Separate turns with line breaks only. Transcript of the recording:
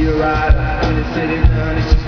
your eyes. When it's sitting on it's just